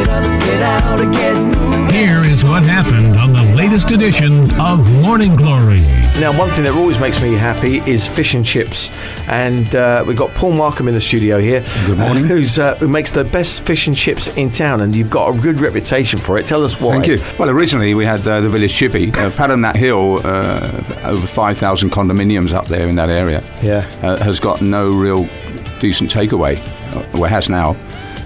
Get up, get out, and get moving. Here is what happened on the latest edition of Morning Glory. Now, one thing that always makes me happy is fish and chips, and uh, we've got Paul Markham in the studio here. Good morning. uh, who's uh, who makes the best fish and chips in town, and you've got a good reputation for it. Tell us why. Thank you. Well, originally we had uh, the village chippy. Uh, Pratumnak Hill, uh, over 5,000 condominiums up there in that area, Yeah. uh, has got no real decent takeaway, uh, well, it has now.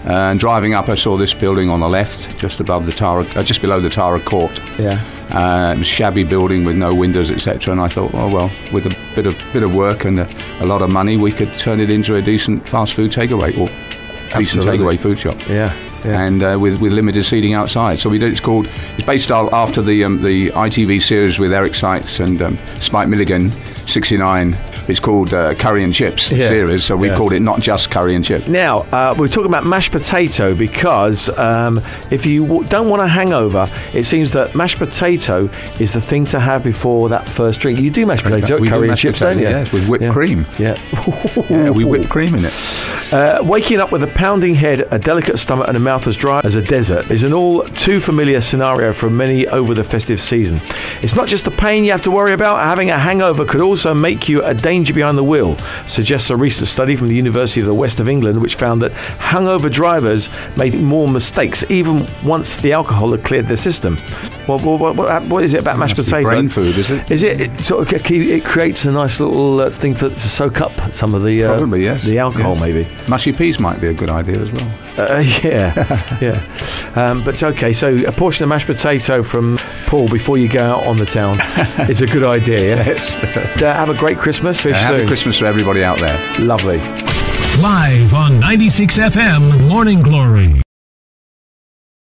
Uh, and driving up, I saw this building on the left, just above the Tara, uh, just below the Tara Court. Yeah. Uh, it was a shabby building with no windows, etc. And I thought, oh well, with a bit of bit of work and a, a lot of money, we could turn it into a decent fast food takeaway or decent Absolutely. takeaway food shop Yeah. Yeah. and uh, with, with limited seating outside. So we did. It's called. It's based after the um, the ITV series with Eric Sykes and um, Spike Milligan, '69. It's called uh, Curry and Chips the Yeah. series. So we Yeah. called it not just Curry and Chips. Now, uh, we're talking about mashed potato because um, if you w- don't want a hangover, it seems that mashed potato is the thing to have before that first drink. You do mashed potato, We do curry and mashed chips, potato, don't you? yes, with whipped Yeah. cream. Yeah. Yeah, we whipped cream in it. Uh, waking up with a pounding head, a delicate stomach, and a mouth as dry as a desert is an all too familiar scenario for many over the festive season. It's not just the pain you have to worry about, having a hangover could also make you a danger behind the wheel, suggests a recent study from the University of the West of England, which found that hungover drivers made more mistakes even once the alcohol had cleared their system. What, what, what, what is it about mashed Must be potato? brain food, is it? Is it, it sort of it creates a nice little uh, thing for, to soak up some of the uh, Probably, yes. the alcohol Yes. maybe. Mushy peas might be a good idea as well. Uh, yeah, yeah. Um, but okay, so a portion of mashed potato from Paul before you go out on the town is a good idea. Yes. Uh, have a great Christmas. Fish Uh, Happy. Christmas to everybody out there. Lovely. Live on 96 FM Morning Glory.